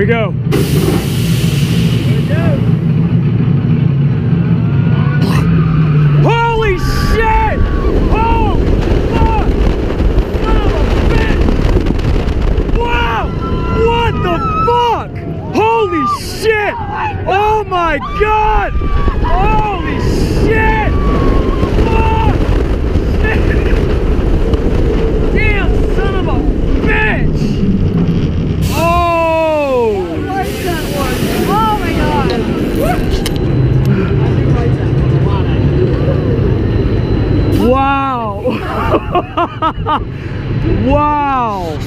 we go. Holy shit! Oh, fuck! Oh, wow! What the fuck? Holy shit! Oh my god! Oh wow!